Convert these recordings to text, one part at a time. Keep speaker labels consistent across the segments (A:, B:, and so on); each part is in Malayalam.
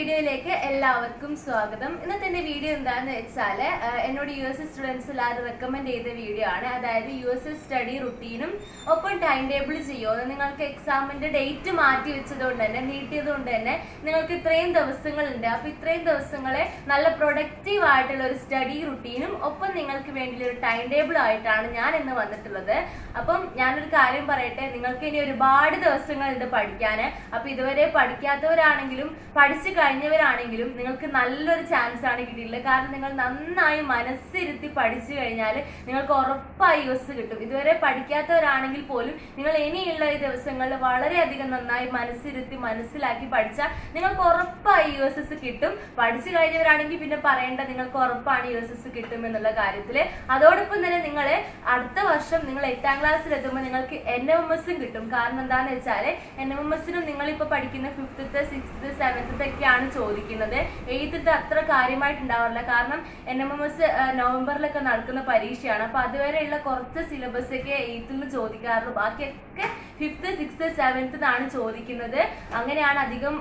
A: വീഡിയോയിലേക്ക് എല്ലാവർക്കും സ്വാഗതം. ഇന്നത്തെ എന്റെ വീഡിയോ എന്താണെന്ന് വെച്ചാൽ എന്നോട് യു എസ് എസ് സ്റ്റുഡൻസ് എല്ലാവരും റെക്കമെൻഡ് ചെയ്ത വീഡിയോ ആണ്. അതായത് യു എസ് എസ് സ്റ്റഡി റുട്ടീനും ഒപ്പം ടൈം ടേബിൾ ചെയ്യുമോ നിങ്ങൾക്ക് എക്സാമിന്റെ ഡേറ്റ് മാറ്റി വെച്ചതുകൊണ്ട് തന്നെ നീട്ടിയത് കൊണ്ട് തന്നെ നിങ്ങൾക്ക് ഇത്രയും ദിവസങ്ങളുണ്ട്. അപ്പോൾ ഇത്രയും ദിവസങ്ങളെ നല്ല പ്രൊഡക്റ്റീവ് ആയിട്ടുള്ള ഒരു സ്റ്റഡി റുട്ടീനും ഒപ്പം നിങ്ങൾക്ക് വേണ്ടിയുള്ള ഒരു ടൈം ടേബിൾ ആയിട്ടാണ് ഞാൻ ഇന്ന് വന്നിട്ടുള്ളത്. അപ്പം ഞാനൊരു കാര്യം പറയട്ടെ നിങ്ങൾക്ക് ഇനി ഒരുപാട് ദിവസങ്ങളുണ്ട് പഠിക്കാൻ അപ്പോൾ ഇതുവരെ പഠിക്കാത്തവരാണെങ്കിലും പഠിച്ചു കഴിഞ്ഞവരാണെങ്കിലും നിങ്ങൾക്ക് നല്ലൊരു ചാൻസ് ആണ് കിട്ടിയിട്ടുള്ളത്. കാരണം നിങ്ങൾ നന്നായി മനസ്സിരുത്തി പഠിച്ചു കഴിഞ്ഞാൽ നിങ്ങൾക്ക് ഉറപ്പായി യു എസ് കിട്ടും. ഇതുവരെ പഠിക്കാത്തവരാണെങ്കിൽ പോലും നിങ്ങൾ ഇനിയുള്ള ഈ ദിവസങ്ങളിൽ വളരെയധികം നന്നായി മനസ്സിരുത്തി മനസ്സിലാക്കി പഠിച്ചാൽ നിങ്ങൾക്ക് ഉറപ്പായി യു എസ് എസ് കിട്ടും. പഠിച്ചു കഴിഞ്ഞവരാണെങ്കിൽ പിന്നെ പറയേണ്ട നിങ്ങൾക്ക് ഉറപ്പാണ് യു എസ് എസ് കിട്ടും എന്നുള്ള കാര്യത്തിൽ അതോടൊപ്പം തന്നെ നിങ്ങൾ അടുത്ത വർഷം നിങ്ങൾ എട്ടാം ക്ലാസ്സിൽ എത്തുമ്പോൾ നിങ്ങൾക്ക് എൻ എം എസും കിട്ടും. കാരണം എന്താണെന്ന് വെച്ചാൽ എൻ എം എസിനും നിങ്ങളിപ്പോൾ പഠിക്കുന്ന ഫിഫ്ത്തത്തെ സിക്സ്ത്ത് സെവൻത്തത്തെ ഒക്കെയാണ് ചോദിക്കുന്നത്. എഴുത്തിട്ട് അത്ര കാര്യമായിട്ട് ഉണ്ടാവാറില്ല കാരണം എൻ എം എം എസ് നവംബറിലൊക്കെ നടക്കുന്ന പരീക്ഷയാണ്. അപ്പൊ അതുവരെയുള്ള കുറച്ച് സിലബസ് ഒക്കെ എയ്ത്തിൽ നിന്ന് ചോദിക്കാറുള്ളൂ. ബാക്കിയൊക്കെ ഫിഫ്ത്ത് സിക്സ്ത്ത് സെവൻത്ത് ചോദിക്കുന്നത്. അങ്ങനെയാണ് അധികം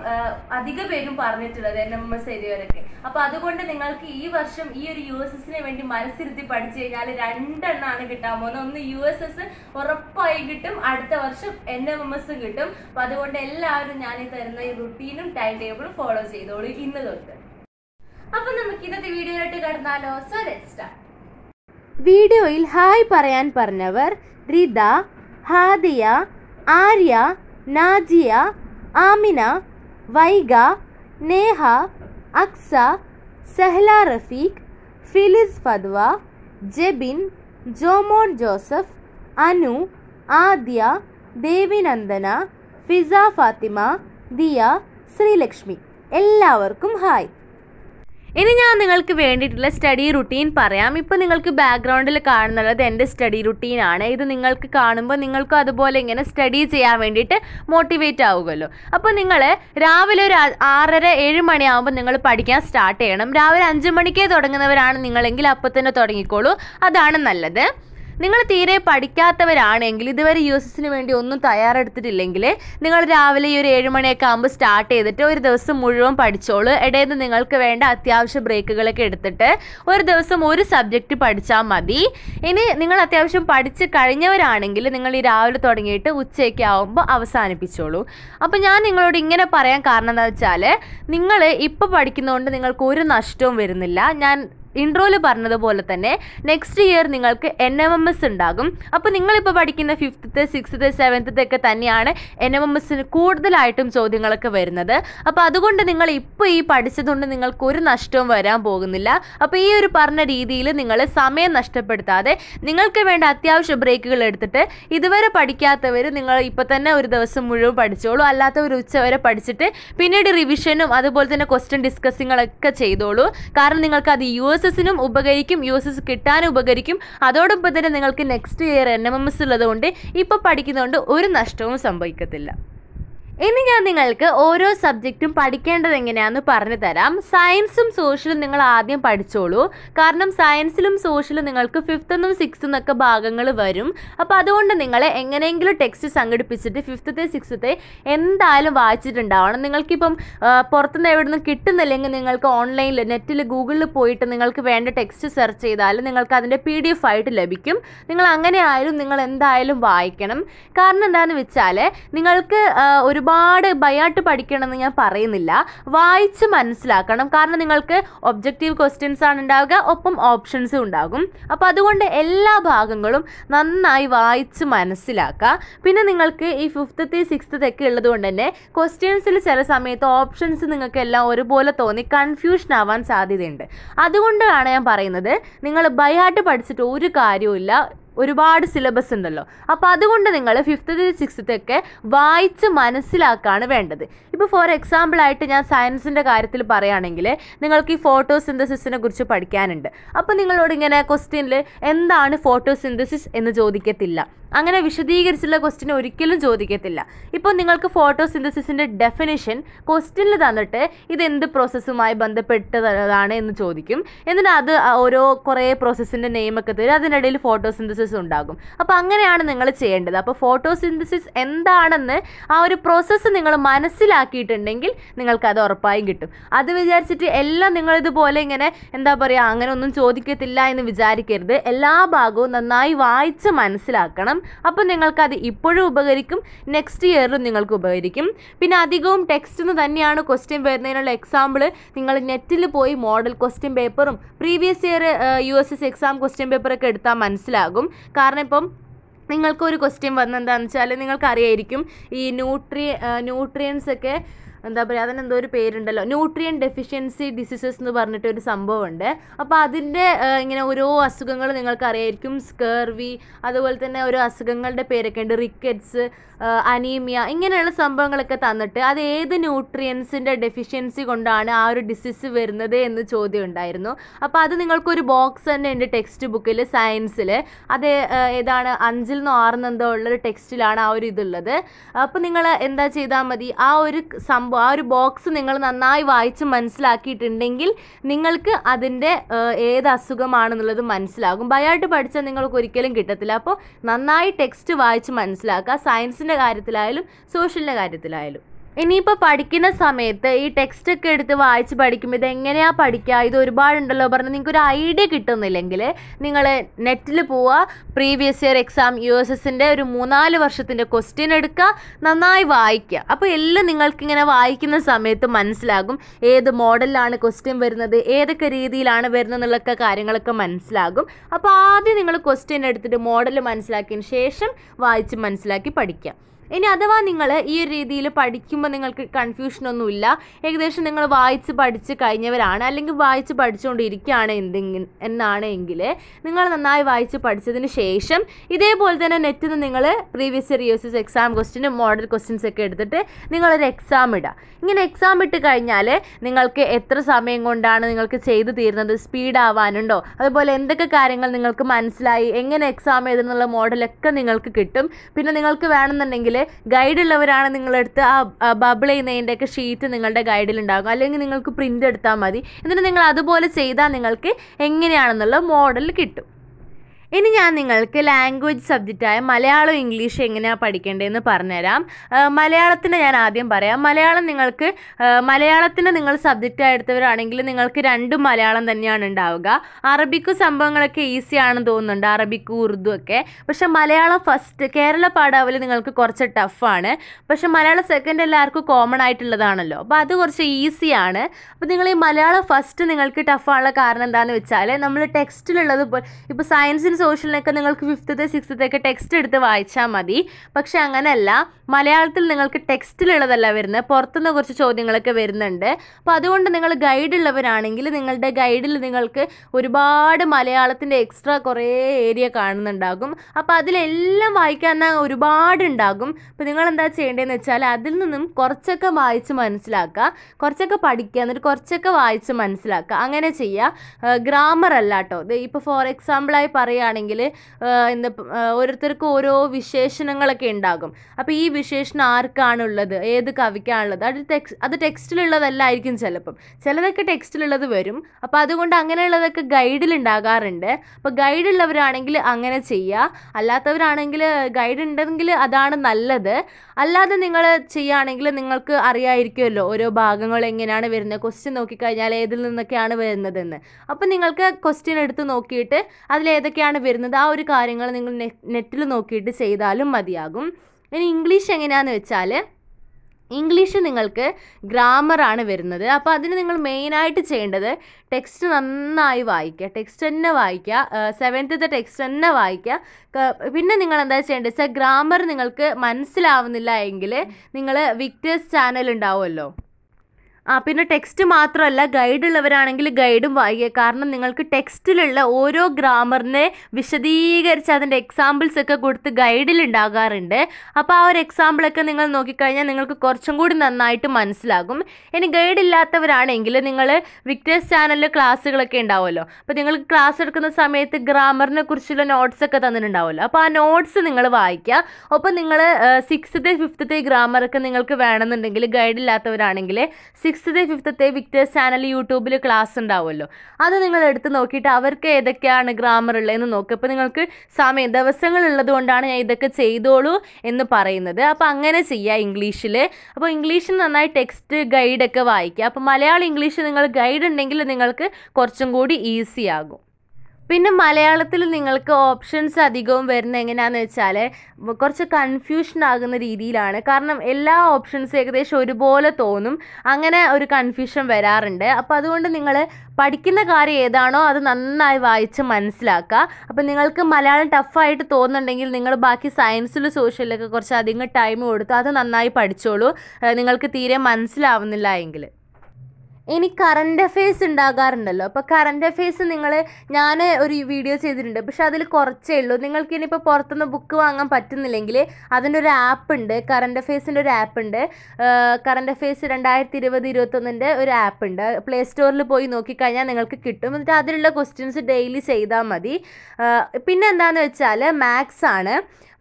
A: അധിക പേരും പറഞ്ഞിട്ടുള്ളത് എൻ എം എസ് എഴുതിയവരൊക്കെ. അപ്പൊ അതുകൊണ്ട് നിങ്ങൾക്ക് ഈ വർഷം ഈ ഒരു യു എസ് എസിന് വേണ്ടി മനസ്സിരുത്തി പഠിച്ചു കഴിഞ്ഞാൽ രണ്ടെണ്ണമാണ് കിട്ടാൻ പോകുന്നത്. ഒന്ന് യു എസ് എസ് ഉറപ്പായി കിട്ടും. അടുത്ത വർഷം എൻ എം എം എസ് കിട്ടും. അപ്പൊ അതുകൊണ്ട് എല്ലാവരും ഞാൻ ഈ തരുന്ന ഈ റുട്ടീനും ടൈം ടേബിളും ഫോളോ ചെയ്തോളൂ ഇന്ന് തൊട്ട്. അപ്പൊ നമുക്ക് ഇന്നത്തെ വീഡിയോയിലോട്ട് കടന്നാലോ? സോ സ്റ്റാർട്ട് വീഡിയോയിൽ ഹായ് പറയാൻ പറഞ്ഞവർ റിത ഹാദിയ ആര്യ നാജിയ ആമിന വൈഗ നേഹ അക്സ സെഹ്ല റഫീഖ് ഫിലിസ് ഫദ്വ ജെബിൻ ജോമോൻ ജോസഫ് അനു ആദ്യ ദേവിനന്ദന ഫിസ ഫാത്തിമ ദിയ ശ്രീലക്ഷ്മി. എല്ലാവർക്കും ഹായ്. ഇനി ഞാൻ നിങ്ങൾക്ക് വേണ്ടിയിട്ടുള്ള സ്റ്റഡി റുട്ടീൻ പറയാം. ഇപ്പോൾ നിങ്ങൾക്ക് ബാക്ക്ഗ്രൗണ്ടിൽ കാണുന്നുള്ളത് എന്റെ സ്റ്റഡി റുട്ടീൻ ആണ്. ഇത് നിങ്ങൾക്ക് കാണുമ്പോൾ നിങ്ങൾക്ക് അതുപോലെ ഇങ്ങനെ സ്റ്റഡി ചെയ്യാൻ വേണ്ടിയിട്ട് മോട്ടിവേറ്റ് ആവുമല്ലോ അപ്പോൾ നിങ്ങൾ രാവിലെ ഒരു ആറര ഏഴ് മണിയാകുമ്പോൾ നിങ്ങൾ പഠിക്കാൻ സ്റ്റാർട്ട് ചെയ്യണം. രാവിലെ അഞ്ച് മണിക്കേ തുടങ്ങുന്നവരാണ് നിങ്ങളെങ്കിൽ അപ്പോൾ തന്നെ തുടങ്ങിക്കോളൂ. അതാണ് നല്ലത്. നിങ്ങൾ തീരെ പഠിക്കാത്തവരാണെങ്കിൽ ഇതുവരെ യു എസ് എസിന് വേണ്ടി ഒന്നും തയ്യാറെടുത്തിട്ടില്ലെങ്കിൽ നിങ്ങൾ രാവിലെ ഈ ഒരു ഏഴ് മണിയൊക്കെ ആകുമ്പോൾ സ്റ്റാർട്ട് ചെയ്തിട്ട് ഒരു ദിവസം മുഴുവൻ പഠിച്ചോളൂ. ഇടയിൽ നിങ്ങൾക്ക് വേണ്ട അത്യാവശ്യ ബ്രേക്കുകളൊക്കെ എടുത്തിട്ട് ഒരു ദിവസം ഒരു സബ്ജക്റ്റ് പഠിച്ചാൽ മതി. ഇനി നിങ്ങൾ അത്യാവശ്യം പഠിച്ച് കഴിഞ്ഞവരാണെങ്കിൽ നിങ്ങൾ ഈ രാവിലെ തുടങ്ങിയിട്ട് ഉച്ചയൊക്കെ ആകുമ്പോൾ അവസാനിപ്പിച്ചോളൂ. അപ്പോൾ ഞാൻ നിങ്ങളോട് ഇങ്ങനെ പറയാൻ കാരണം എന്താ വെച്ചാൽ നിങ്ങൾ ഇപ്പോൾ പഠിക്കുന്നതുകൊണ്ട് നിങ്ങൾക്ക് ഒരു നഷ്ടവും വരുന്നില്ല. ഞാൻ ഇൻട്രോയിൽ പറഞ്ഞതുപോലെ തന്നെ നെക്സ്റ്റ് ഇയർ നിങ്ങൾക്ക് എൻ എം എം എസ് ഉണ്ടാകും. അപ്പോൾ നിങ്ങളിപ്പോൾ പഠിക്കുന്ന ഫിഫ്ത്ത് സിക്സ്ത്ത് സെവൻത്ത് ഒക്കെ തന്നെയാണ് എൻ എം എം എസിന് കൂടുതലായിട്ടും ചോദ്യങ്ങളൊക്കെ വരുന്നത്. അപ്പോൾ അതുകൊണ്ട് നിങ്ങൾ ഇപ്പോൾ ഈ പഠിച്ചതുകൊണ്ട് നിങ്ങൾക്ക് ഒരു നഷ്ടവും വരാൻ പോകുന്നില്ല. അപ്പോൾ ഈ ഒരു പറഞ്ഞ രീതിയിൽ നിങ്ങൾ സമയം നഷ്ടപ്പെടുത്താതെ നിങ്ങൾക്ക് വേണ്ട അത്യാവശ്യ ബ്രേക്കുകൾ എടുത്തിട്ട് ഇതുവരെ പഠിക്കാത്തവർ നിങ്ങൾ ഇപ്പോൾ തന്നെ ഒരു ദിവസം മുഴുവൻ പഠിച്ചോളൂ. അല്ലാത്തവർ ഉച്ച വരെ പഠിച്ചിട്ട് പിന്നീട് റിവിഷനും അതുപോലെ തന്നെ ക്വസ്റ്റ്യൻ ഡിസ്കസിങ്ങളൊക്കെ ചെയ്തോളൂ. കാരണം നിങ്ങൾക്ക് അത് യു എസ് എസിനും ഉപകരിക്കും യു എസ് എസ് കിട്ടാനും ഉപകരിക്കും. അതോടൊപ്പം തന്നെ നിങ്ങൾക്ക് next year N M M S ഉള്ളതുകൊണ്ട് ഇപ്പോൾ പഠിക്കുന്നതുകൊണ്ട് ഒരു നഷ്ടവും സംഭവിക്കത്തില്ല. ഇനി ഞാൻ നിങ്ങൾക്ക് ഓരോ സബ്ജക്റ്റും പഠിക്കേണ്ടത് എങ്ങനെയാണെന്ന് പറഞ്ഞു തരാം. സയൻസും സോഷ്യലും നിങ്ങൾ ആദ്യം പഠിച്ചോളൂ. കാരണം സയൻസിലും സോഷ്യലും നിങ്ങൾക്ക് ഫിഫ്ത്തെന്നും സിക്സ്ത്തും ഒക്കെ ഭാഗങ്ങൾ വരും. അപ്പോൾ അതുകൊണ്ട് നിങ്ങൾ എങ്ങനെയെങ്കിലും ടെക്സ്റ്റ് സംഘടിപ്പിച്ചിട്ട് ഫിഫ്ത്തത്തെ സിക്സ്ത്തെ എന്തായാലും വായിച്ചിട്ടുണ്ടാവണം. നിങ്ങൾക്കിപ്പം പുറത്തുനിന്ന് എവിടെ നിന്ന് കിട്ടുന്നില്ലെങ്കിൽ നിങ്ങൾക്ക് ഓൺലൈനിൽ നെറ്റിൽ ഗൂഗിളിൽ പോയിട്ട് നിങ്ങൾക്ക് വേണ്ട ടെക്സ്റ്റ് സെർച്ച് ചെയ്താൽ നിങ്ങൾക്ക് അതിന്റെ പി ഡി എഫ് ആയിട്ട് ലഭിക്കും. നിങ്ങൾ അങ്ങനെ ആയാലും നിങ്ങൾ എന്തായാലും വായിക്കണം. കാരണം എന്താണെന്ന് വെച്ചാൽ നിങ്ങൾക്ക് ആ, ഒരുപാട് ബയാട്ട് പഠിക്കണമെന്ന് ഞാൻ പറയുന്നില്ല. വായിച്ച് മനസ്സിലാക്കണം. കാരണം നിങ്ങൾക്ക് ഒബ്ജക്റ്റീവ് ക്വസ്റ്റ്യൻസ് ആണ് ഉണ്ടാവുക ഒപ്പം ഓപ്ഷൻസും ഉണ്ടാകും. അപ്പോൾ അതുകൊണ്ട് എല്ലാ ഭാഗങ്ങളും നന്നായി വായിച്ച് മനസ്സിലാക്കുക. പിന്നെ നിങ്ങൾക്ക് ഈ ഫിഫ്ത്തത്തെ സിക്സ്ത്തത്തെ ഒക്കെ ഉള്ളത് കൊണ്ട് തന്നെ ക്വസ്റ്റ്യൻസിൽ ചില സമയത്ത് ഓപ്ഷൻസ് നിങ്ങൾക്ക് എല്ലാം ഒരുപോലെ തോന്നി കൺഫ്യൂഷൻ ആവാൻ സാധ്യതയുണ്ട്. അതുകൊണ്ടാണ് ഞാൻ പറയുന്നത് നിങ്ങൾ ബയാട്ട് പഠിച്ചിട്ട് ഒരു കാര്യവുമില്ല. ഒരുപാട് സിലബസ് ഉണ്ടല്ലോ. അപ്പോൾ അതുകൊണ്ട് നിങ്ങൾ ഫിഫ്ത്ത് സിക്സ്ത്ത് ഒക്കെ വായിച്ച് മനസ്സിലാക്കുകയാണ് വേണ്ടത്. ഇപ്പോൾ ഫോർ എക്സാമ്പിൾ ആയിട്ട് ഞാൻ സയൻസിന്റെ കാര്യത്തിൽ പറയുകയാണെങ്കിൽ നിങ്ങൾക്ക് ഈ ഫോട്ടോ സിന്തസിസിനെ കുറിച്ച് പഠിക്കാനുണ്ട്. അപ്പോൾ നിങ്ങളോട് ഇങ്ങനെ ക്വസ്റ്റ്യനിൽ എന്താണ് ഫോട്ടോ സിന്തസിസ് എന്ന് ചോദിക്കത്തില്ല. അങ്ങനെ വിശദീകരിച്ചുള്ള ക്വസ്റ്റ്യൻ ഒരിക്കലും ചോദിക്കത്തില്ല. ഇപ്പോൾ നിങ്ങൾക്ക് ഫോട്ടോസിന്തസിസിന്റെ ഡെഫിനിഷൻ ക്വസ്റ്റ്യനിൽ തന്നിട്ട് ഇത് എന്ത് പ്രോസസ്സുമായി ബന്ധപ്പെട്ടതാണ് എന്ന് ചോദിക്കും. എന്നിട്ട് അത് ഓരോ കുറേ പ്രോസസ്സിന്റെ നെയിമൊക്കെ തരും. അതിനിടയിൽ ഫോട്ടോസിന്തസിസ് ഉണ്ടാകും. അപ്പോൾ അങ്ങനെയാണ് നിങ്ങൾ ചെയ്യേണ്ടത്. അപ്പോൾ ഫോട്ടോസിന്തസിസ് എന്താണെന്ന് ആ ഒരു പ്രോസസ്സ് നിങ്ങൾ മനസ്സിലാക്കിയിട്ടുണ്ടെങ്കിൽ നിങ്ങൾക്ക് അത് ഉറപ്പായും കിട്ടും. അത് വിചാരിച്ചിട്ട് എല്ലാം നിങ്ങളിതുപോലെ ഇങ്ങനെ എന്താ പറയുക അങ്ങനെ ഒന്നും ചോദിക്കത്തില്ല എന്ന് വിചാരിക്കരുത്. എല്ലാ ഭാഗവും നന്നായി വായിച്ച് മനസ്സിലാക്കണം. അപ്പോൾ നിങ്ങൾക്കത് ഇപ്പോഴും ഉപകരിക്കും. നെക്സ്റ്റ് ഇയറിലും നിങ്ങൾക്ക് ഉപകരിക്കും. പിന്നെ അധികവും ടെക്സ്റ്റ് നിന്ന് തന്നെയാണ് ക്വസ്റ്റ്യൻ വരുന്നതിനുള്ള എക്സാമ്പിൾ നിങ്ങൾ നെറ്റിൽ പോയി മോഡൽ ക്വസ്റ്റ്യൻ പേപ്പറും previous year U S S exam question പേപ്പറൊക്കെ എടുത്താൽ മനസ്സിലാകും. കാരണം ഇപ്പം നിങ്ങൾക്കൊരു ക്വസ്റ്റ്യൻ വന്നെന്താണെന്ന് വെച്ചാൽ നിങ്ങൾക്കറിയായിരിക്കും ഈ ന്യൂട്രി ന്യൂട്രിയൻസ് ഒക്കെ എന്താ പറയുക അതിനെന്തോ ഒരു പേരുണ്ടല്ലോ. ന്യൂട്രിയൻ ഡെഫിഷ്യൻസി ഡിസീസസ് എന്ന് പറഞ്ഞിട്ട് ഒരു സംഭവമുണ്ട്. അപ്പോൾ അതിന്റെ ഇങ്ങനെ ഓരോ അസുഖങ്ങൾ നിങ്ങൾക്ക് അറിയായിരിക്കും സ്കേർവി അതുപോലെ തന്നെ ഓരോ അസുഖങ്ങളുടെ പേരൊക്കെ ഉണ്ട്. റിക്കറ്റ്സ് അനീമിയ ഇങ്ങനെയുള്ള സംഭവങ്ങളൊക്കെ തന്നിട്ട് അത് ഏത് ന്യൂട്രിയൻസിന്റെ ഡെഫിഷ്യൻസി കൊണ്ടാണ് ആ ഒരു ഡിസീസ് വരുന്നത് എന്ന് ചോദ്യം ഉണ്ടായിരുന്നു. അപ്പോൾ അത് നിങ്ങൾക്കൊരു ബോക്സ് തന്നെ ഉണ്ട് ടെക്സ്റ്റ് ബുക്കിൽ സയൻസിൽ അത് ഏതാണ് അഞ്ചിൽ നിന്നോ ആറിൽ എന്തോ ഉള്ളൊരു ടെക്സ്റ്റിലാണ് ആ ഒരു ഇതുള്ളത്. അപ്പോൾ നിങ്ങൾ എന്താ ചെയ്താൽ മതി? ആ ഒരു സംഭവം ആ ഒരു ബോക്സ് നിങ്ങൾ നന്നായി വായിച്ച് മനസ്സിലാക്കിയിട്ടുണ്ടെങ്കിൽ നിങ്ങൾക്ക് അതിന്റെ ഏത് അസുഖമാണെന്നുള്ളത് മനസ്സിലാകും. ബയോട്ട് പഠിച്ചാൽ നിങ്ങൾക്ക് ഒരിക്കലും കിട്ടത്തില്ല. അപ്പോൾ നന്നായി ടെക്സ്റ്റ് വായിച്ച് മനസ്സിലാക്കുക. സയൻസിന്റെ കാര്യത്തിലായാലും സോഷ്യലിന്റെ കാര്യത്തിലായാലും. ഇനിയിപ്പോൾ പഠിക്കുന്ന സമയത്ത് ഈ ടെക്സ്റ്റ് ഒക്കെ എടുത്ത് വായിച്ച് പഠിക്കുമ്പോൾ ഇത് എങ്ങനെയാണ് പഠിക്കുക ഇത് ഒരുപാടുണ്ടല്ലോ. പറഞ്ഞ് നിങ്ങൾക്ക് ഒരു ഐഡിയ കിട്ടുന്നില്ലെങ്കിൽ നിങ്ങൾ നെറ്റിൽ പോവുക previous year exam U S എസിന്റെ ഒരു മൂന്നാൽ വർഷത്തിന്റെ ക്വസ്റ്റ്യൻ എടുക്കുക നന്നായി വായിക്കുക അപ്പോൾ എല്ലാം നിങ്ങൾക്ക് ഇങ്ങനെ വായിക്കുന്ന സമയത്ത് മനസ്സിലാകും ഏത് മോഡലിലാണ് ക്വസ്റ്റ്യൻ വരുന്നത് ഏതൊക്കെ രീതിയിലാണ് വരുന്നത് എന്നുള്ളൊക്കെ കാര്യങ്ങളൊക്കെ മനസ്സിലാകും. അപ്പോൾ ആദ്യം നിങ്ങൾ ക്വസ്റ്റ്യൻ എടുത്തിട്ട് മോഡൽ മനസ്സിലാക്കിയതിന് ശേഷം വായിച്ച് മനസ്സിലാക്കി പഠിക്കുക ഇനി അഥവാ നിങ്ങൾ ഈ ഒരു രീതിയിൽ പഠിക്കുമ്പോൾ നിങ്ങൾക്ക് കൺഫ്യൂഷനൊന്നുമില്ല ഏകദേശം നിങ്ങൾ വായിച്ച് പഠിച്ച് കഴിഞ്ഞവരാണ്. അല്ലെങ്കിൽ വായിച്ച് പഠിച്ചുകൊണ്ടിരിക്കുകയാണ് എന്തെങ്കിലും എന്നാണ് എങ്കിൽ നിങ്ങൾ നന്നായി വായിച്ച് പഠിച്ചതിന് ശേഷം ഇതേപോലെ തന്നെ നെറ്റിൽ നിന്ന് നിങ്ങൾ previous year U S S exam ക്വസ്റ്റിനും model questions ഒക്കെ എടുത്തിട്ട് നിങ്ങളൊരു എക്സാം ഇടുക. ഇങ്ങനെ എക്സാം ഇട്ട് കഴിഞ്ഞാൽ നിങ്ങൾക്ക് എത്ര സമയം കൊണ്ടാണ് നിങ്ങൾക്ക് ചെയ്തു തീരുന്നത്? സ്പീഡാവാനുണ്ടോ അതുപോലെ എന്തൊക്കെ കാര്യങ്ങൾ നിങ്ങൾക്ക് മനസ്സിലായി? എങ്ങനെ എക്സാം എഴുതുന്നുള്ള മോഡലൊക്കെ നിങ്ങൾക്ക് കിട്ടും. പിന്നെ നിങ്ങൾക്ക് വേണമെന്നുണ്ടെങ്കിൽ ഗൈഡ് ഉള്ളവരാണ് നിങ്ങളെടുത്ത് ആ ബബിൾ ചെയ്യുന്നതിന്റെയൊക്കെ ഷീറ്റ് നിങ്ങളുടെ ഗൈഡിൽ ഉണ്ടാകും അല്ലെങ്കിൽ നിങ്ങൾക്ക് പ്രിന്റ് എടുത്താൽ മതി. എന്നിട്ട് നിങ്ങൾ അതുപോലെ ചെയ്താൽ നിങ്ങൾക്ക് എങ്ങനെയാണെന്നുള്ള മോഡൽ കിട്ടും. ഇനി ഞാൻ നിങ്ങൾക്ക് ലാംഗ്വേജ് സബ്ജക്റ്റായ മലയാളം ഇംഗ്ലീഷ് എങ്ങനെയാണ് പഠിക്കേണ്ടതെന്ന് പറഞ്ഞുതരാം. മലയാളത്തിന് ഞാൻ ആദ്യം പറയാം. മലയാളം നിങ്ങൾക്ക് മലയാളത്തിന് നിങ്ങൾ സബ്ജക്റ്റായി എടുത്തവരാണെങ്കിൽ നിങ്ങൾക്ക് രണ്ടും മലയാളം തന്നെയാണ് ഉണ്ടാവുക. അറബിക്ക് സംഭവങ്ങളൊക്കെ ഈസി ആണെന്ന് തോന്നുന്നുണ്ട്. അറബിക്ക് ഉറുദു ഒക്കെ. പക്ഷെ മലയാളം ഫസ്റ്റ് കേരള പാഠാവൽ നിങ്ങൾക്ക് കുറച്ച് ടഫാണ് പക്ഷെ മലയാളം സെക്കൻഡ് എല്ലാവർക്കും കോമൺ ആയിട്ടുള്ളതാണല്ലോ. അപ്പോൾ അത് കുറച്ച് ഈസിയാണ് അപ്പോൾ നിങ്ങൾ ഈ മലയാളം ഫസ്റ്റ് നിങ്ങൾക്ക് ടഫാണുള്ള കാരണം എന്താണെന്ന് വെച്ചാൽ നമ്മൾ ടെക്സ്റ്റിലുള്ളത് ഇപ്പോൾ സയൻസിന് സോഷ്യലിനൊക്കെ നിങ്ങൾക്ക് ഫിഫ്ത്തത്തെ സിക്സ്ത്തത്തെ ഒക്കെ ടെക്സ്റ്റ് എടുത്ത് വായിച്ചാൽ മതി. പക്ഷെ അങ്ങനെയല്ല മലയാളത്തിൽ നിങ്ങൾക്ക് ടെക്സ്റ്റിലുള്ളതല്ല വരുന്നത്. പുറത്തുനിന്ന് കുറച്ച് ചോദ്യങ്ങളൊക്കെ വരുന്നുണ്ട്. അപ്പോൾ അതുകൊണ്ട് നിങ്ങൾ ഗൈഡ് ഉള്ളവരാണെങ്കിൽ നിങ്ങളുടെ ഗൈഡിൽ നിങ്ങൾക്ക് ഒരുപാട് മലയാളത്തിന്റെ എക്സ്ട്രാ കുറേ ഏരിയ കാണുന്നുണ്ടാകും. അപ്പോൾ അതിലെല്ലാം വായിക്കാൻ ഒരുപാടുണ്ടാകും. അപ്പോൾ നിങ്ങൾ എന്താ ചെയ്യേണ്ടതെന്ന് വെച്ചാൽ അതിൽ നിന്നും കുറച്ചൊക്കെ വായിച്ച് മനസ്സിലാക്കുക. കുറച്ചൊക്കെ പഠിക്കുക. എന്നിട്ട് കുറച്ചൊക്കെ വായിച്ച് മനസ്സിലാക്കുക. അങ്ങനെ ചെയ്യുക. ഗ്രാമർ അല്ല കേട്ടോ. ഇപ്പോൾ ഫോർ എക്സാമ്പിളായി പറയുകയാണെങ്കിൽ എന്താ ഓരോരുത്തർക്ക് ഓരോ വിശേഷണങ്ങളൊക്കെ ഉണ്ടാകും. അപ്പോൾ ഈ വിശേഷണം ആർക്കാണുള്ളത്? ഏത് കവിക്കാണുള്ളത്? അത് ടെക്സ് അത് ടെക്സ്റ്റിലുള്ളതല്ലായിരിക്കും ചിലപ്പം. ചിലതൊക്കെ ടെക്സ്റ്റിലുള്ളത് വരും. അപ്പോൾ അതുകൊണ്ട് അങ്ങനെയുള്ളതൊക്കെ ഗൈഡിൽ ഉണ്ടാകാറുണ്ട്. അപ്പോൾ ഗൈഡ് ഉള്ളവരാണെങ്കിൽ അങ്ങനെ ചെയ്യുക. അല്ലാത്തവരാണെങ്കിൽ ഗൈഡ് ഉണ്ടെങ്കിൽ അതാണ് നല്ലത്. അല്ലാതെ നിങ്ങൾ ചെയ്യുകയാണെങ്കിൽ നിങ്ങൾക്ക് അറിയായിരിക്കുമല്ലോ ഓരോ ഭാഗങ്ങൾ എങ്ങനെയാണ് വരുന്നത്. ക്വസ്റ്റ്യൻ നോക്കിക്കഴിഞ്ഞാൽ ഏതിൽ നിന്നൊക്കെയാണ് വരുന്നതെന്ന്. അപ്പോൾ നിങ്ങൾക്ക് ക്വസ്റ്റ്യൻ എടുത്ത് നോക്കിയിട്ട് അതിലേതൊക്കെയാണ് വരുന്നത് ആ ഒരു കാര്യങ്ങൾ നിങ്ങൾ നെറ്റിൽ നോക്കിയിട്ട് ചെയ്താലും മതിയാകും. ഇനി ഇംഗ്ലീഷ് എങ്ങനെയാണെന്ന് വെച്ചാൽ ഇംഗ്ലീഷ് നിങ്ങൾക്ക് ഗ്രാമറാണ് വരുന്നത്. അപ്പോൾ അതിന് നിങ്ങൾ മെയിനായിട്ട് ചെയ്യേണ്ടത് ടെക്സ്റ്റ് നന്നായി വായിക്കുക. ടെക്സ്റ്റ് തന്നെ വായിക്കുക. സെവൻത്തത്തെ ടെക്സ്റ്റ് തന്നെ വായിക്കുക. പിന്നെ നിങ്ങൾ എന്താ ചെയ്യേണ്ടത്? വെച്ചാൽ ഗ്രാമർ നിങ്ങൾക്ക് മനസ്സിലാവുന്നില്ല എങ്കിൽ നിങ്ങൾ വിക്ടേഴ്സ് ചാനൽ ഉണ്ടാവുമല്ലോ. ആ പിന്നെ ടെക്സ്റ്റ് മാത്രമല്ല ഗൈഡ് ഉള്ളവരാണെങ്കിൽ ഗൈഡും വായിക്കുക. കാരണം നിങ്ങൾക്ക് ടെക്സ്റ്റിലുള്ള ഓരോ ഗ്രാമറിനെ വിശദീകരിച്ച് അതിന്റെ എക്സാമ്പിൾസ് ഒക്കെ കൊടുത്ത് ഗൈഡിൽ ഉണ്ടാകാറുണ്ട്. അപ്പോൾ ആ ഒരു എക്സാമ്പിളൊക്കെ നിങ്ങൾ നോക്കിക്കഴിഞ്ഞാൽ നിങ്ങൾക്ക് കുറച്ചും കൂടി നന്നായിട്ട് മനസ്സിലാകും. ഇനി ഗൈഡ് ഇല്ലാത്തവരാണെങ്കിൽ നിങ്ങൾ വിക്ടേഴ്സ് ചാനലിൽ ക്ലാസ്സുകളൊക്കെ ഉണ്ടാവുമല്ലോ. അപ്പോൾ നിങ്ങൾക്ക് ക്ലാസ് എടുക്കുന്ന സമയത്ത് ഗ്രാമറിനെ കുറിച്ചുള്ള നോട്ട്സ് ഒക്കെ തന്നിട്ടുണ്ടാവുമല്ലോ. അപ്പോൾ ആ നോട്ട്സ് നിങ്ങൾ വായിക്കുക. ഒപ്പം നിങ്ങൾ സിക്സ്ത്തെ ഫിഫ്ത്തത്തെ ഗ്രാമറൊക്കെ നിങ്ങൾക്ക് വേണമെന്നുണ്ടെങ്കിൽ ഗൈഡ് ഇല്ലാത്തവരാണെങ്കിൽ സിക്സ്ത്തെ ഫിഫ്ത്തത്തെ വിക്ടേഴ്സ് ചാനൽ യൂട്യൂബിൽ ക്ലാസ് ഉണ്ടാവുമല്ലോ. അത് നിങ്ങൾ എടുത്ത് നോക്കിയിട്ട് അവർക്ക് ഏതൊക്കെയാണ് ഗ്രാമർ ഉള്ളതെന്ന് നോക്കുക അപ്പോൾ നിങ്ങൾക്ക് സമയം ദിവസങ്ങൾ ഉള്ളത് കൊണ്ടാണ് ഞാൻ ഇതൊക്കെ ചെയ്തോളൂ എന്ന് പറയുന്നത്. അപ്പോൾ അങ്ങനെ ചെയ്യുക ഇംഗ്ലീഷിൽ അപ്പോൾ ഇംഗ്ലീഷിൽ നന്നായി ടെക്സ്റ്റ് ഗൈഡൊക്കെ വായിക്കുക. അപ്പോൾ മലയാളം ഇംഗ്ലീഷ് നിങ്ങൾ ഗൈഡ് ഉണ്ടെങ്കിൽ നിങ്ങൾക്ക് കുറച്ചും കൂടി ഈസി ആകും. പിന്നെ മലയാളത്തിൽ നിങ്ങൾക്ക് ഓപ്ഷൻസ് അധികവും വരുന്ന എങ്ങനെയാണെന്ന് വെച്ചാൽ കുറച്ച് കൺഫ്യൂഷൻ ആകുന്ന രീതിയിലാണ്. കാരണം എല്ലാ ഓപ്ഷൻസും ഏകദേശം ഒരുപോലെ തോന്നും. അങ്ങനെ ഒരു കൺഫ്യൂഷൻ വരാറുണ്ട്. അപ്പോൾ അതുകൊണ്ട് നിങ്ങൾ പഠിക്കുന്ന കാര്യം ഏതാണോ അത് നന്നായി വായിച്ച് മനസ്സിലാക്കുക. അപ്പോൾ നിങ്ങൾക്ക് മലയാളം ടഫായിട്ട് തോന്നുന്നുണ്ടെങ്കിൽ നിങ്ങൾ ബാക്കി സയൻസിലും സോഷ്യലിലൊക്കെ കുറച്ച് അധികം ടൈം കൊടുത്ത് അത് നന്നായി പഠിച്ചോളൂ. നിങ്ങൾക്ക് തീരെ മനസ്സിലാവുന്നില്ല എങ്കിൽ ഇനി കറണ്ട് അഫെയർസ് ഉണ്ടാകാറുണ്ടല്ലോ. അപ്പോൾ കറണ്ട് അഫെയർസ് നിങ്ങൾ ഞാൻ ഒരു വീഡിയോ ചെയ്തിട്ടുണ്ട്. പക്ഷെ അതിൽ കുറച്ചേ ഉള്ളൂ. നിങ്ങൾക്ക് ഇനിയിപ്പോൾ പുറത്തുനിന്ന് ബുക്ക് വാങ്ങാൻ പറ്റുന്നില്ലെങ്കിൽ അതിന്റെ ഒരു ആപ്പ് ഉണ്ട്. കറണ്ട് അഫെയർസിന്റെ ഒരു ആപ്പ് ഉണ്ട്. കറണ്ട് അഫെയർസ് രണ്ടായിരത്തി ഇരുപത് ഇരുപത്തൊന്നിന്റെ ഒരു ആപ്പ് ഉണ്ട്. പ്ലേ സ്റ്റോറിൽ പോയി നോക്കിക്കഴിഞ്ഞാൽ നിങ്ങൾക്ക് കിട്ടും. എന്നിട്ട് അതിലുള്ള ക്വസ്റ്റ്യൻസ് ഡെയിലി ചെയ്താൽ മതി. പിന്നെ എന്താണെന്ന് വെച്ചാൽ മാത്സ് ആണ്.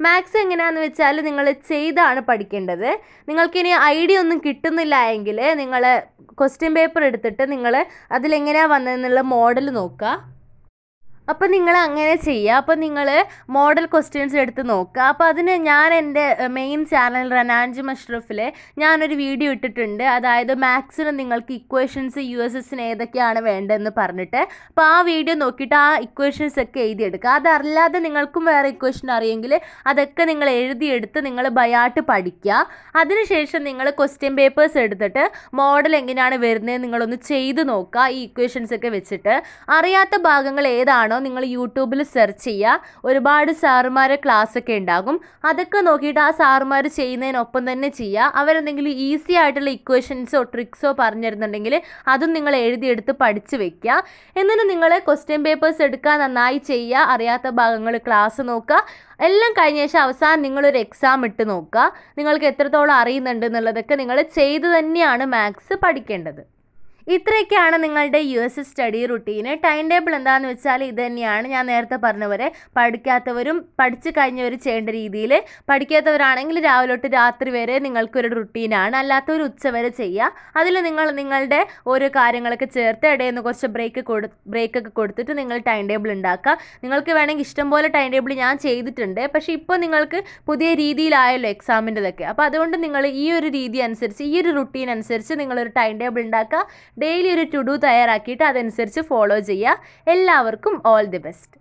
A: മാത്സ് എങ്ങനെയാണെന്ന് വെച്ചാൽ നിങ്ങൾ ചെയ്താണ് പഠിക്കേണ്ടത്. നിങ്ങൾക്കിനി ഐഡിയ ഒന്നും കിട്ടുന്നില്ല എങ്കിൽ നിങ്ങൾ ക്വസ്റ്റ്യൻ പേപ്പർ എടുത്തിട്ട് നിങ്ങൾ അതിലെങ്ങനെയാണ് വന്നതെന്നുള്ള മോഡൽ നോക്കുക. അപ്പോൾ നിങ്ങൾ അങ്ങനെ ചെയ്യുക അപ്പോൾ നിങ്ങൾ മോഡൽ ക്വസ്റ്റ്യൻസ് എടുത്ത് നോക്കുക അപ്പോൾ അതിന് ഞാൻ എന്റെ മെയിൻ ചാനൽ റനാൻജ് മഷ്റഫിൽ ഞാനൊരു വീഡിയോ ഇട്ടിട്ടുണ്ട്. അതായത് മാത്സിന് നിങ്ങൾക്ക് ഇക്വേഷൻസ് യു എസ് എസിന് ഏതൊക്കെയാണ് വേണ്ടതെന്ന് പറഞ്ഞിട്ട്. അപ്പോൾ ആ വീഡിയോ നോക്കിയിട്ട് ആ ഇക്വേഷൻസ് ഒക്കെ എഴുതിയെടുക്കുക അതല്ലാതെ നിങ്ങൾക്കും വേറെ ഇക്വേഷൻ അറിയെങ്കിൽ അതൊക്കെ നിങ്ങൾ എഴുതിയെടുത്ത് നിങ്ങൾ ബയാട്ട് പഠിക്കുക അതിനുശേഷം നിങ്ങൾ ക്വസ്റ്റ്യൻ പേപ്പേഴ്സ് എടുത്തിട്ട് മോഡൽ എങ്ങനെയാണ് വരുന്നത് നിങ്ങളൊന്ന് ചെയ്ത് നോക്കുക ഈ ഇക്വേഷൻസ് ഒക്കെ വെച്ചിട്ട്. അറിയാത്ത ഭാഗങ്ങൾ ഏതാണോ നിങ്ങൾ യൂട്യൂബിൽ സെർച്ച് ചെയ്യുക. ഒരുപാട് സാറുമാരെ ഒക്കെ ഉണ്ടാകും. അതൊക്കെ നോക്കിയിട്ട് ആ സാറുമാർ ചെയ്യുന്നതിനൊപ്പം തന്നെ ചെയ്യുക. അവരെന്തെങ്കിലും ഈസി ആയിട്ടുള്ള ഇക്വേഷൻസോ ട്രിക്സോ പറഞ്ഞിരുന്നുണ്ടെങ്കിൽ അതും നിങ്ങൾ എഴുതിയെടുത്ത് പഠിച്ചു വെക്കുക. എന്നിട്ട് നിങ്ങൾ ക്വസ്റ്റ്യൻ പേപ്പേഴ്സ് എടുക്കുക നന്നായി ചെയ്യുക അറിയാത്ത ഭാഗങ്ങൾ ക്ലാസ് നോക്കുക. എല്ലാം കഴിഞ്ഞ ശേഷം അവസാനം നിങ്ങളൊരു എക്സാം ഇട്ട് നോക്കുക. നിങ്ങൾക്ക് എത്രത്തോളം അറിയുന്നുണ്ട് എന്നുള്ളതൊക്കെ നിങ്ങൾ ചെയ്തു തന്നെയാണ് മാത്സ് പഠിക്കേണ്ടത്. ഇത്രയൊക്കെയാണ് നിങ്ങളുടെ U S study റുട്ടീന് time table എന്താണെന്ന് വെച്ചാൽ ഇത് തന്നെയാണ്. ഞാൻ നേരത്തെ പറഞ്ഞവരെ പഠിക്കാത്തവരും പഠിച്ചു കഴിഞ്ഞവർ ചെയ്യേണ്ട രീതിയിൽ പഠിക്കാത്തവരാണെങ്കിൽ രാവിലെ തൊട്ട് രാത്രി വരെ നിങ്ങൾക്കൊരു റുട്ടീനാണ് അല്ലാത്തവർ ഉച്ച വരെ ചെയ്യുക അതിൽ നിങ്ങൾ നിങ്ങളുടെ ഓരോ കാര്യങ്ങളൊക്കെ ചേർത്ത് ഇടയിൽ നിന്ന് കുറച്ച് ബ്രേക്ക് കൊടു ബ്രേക്കൊക്കെ കൊടുത്തിട്ട് നിങ്ങൾ ടൈം ടേബിൾ ഉണ്ടാക്കുക. നിങ്ങൾക്ക് വേണമെങ്കിൽ ഇഷ്ടം പോലെ ടൈം ടേബിൾ ഞാൻ ചെയ്തിട്ടുണ്ട്. പക്ഷേ ഇപ്പോൾ നിങ്ങൾക്ക് പുതിയ രീതിയിലായല്ലോ എക്സാമിന്റെതൊക്കെ അപ്പോൾ അതുകൊണ്ട് നിങ്ങൾ ഈ ഒരു രീതി അനുസരിച്ച് ഈ ഒരു റുട്ടീൻ അനുസരിച്ച് നിങ്ങളൊരു ടൈം ടേബിൾ ഉണ്ടാക്കുക. ഡെയിലി ഒരു ടു ഡു തയ്യാറാക്കിയിട്ട് അതനുസരിച്ച് ഫോളോ ചെയ്യുക. എല്ലാവർക്കും ഓൾ ദി ബെസ്റ്റ്.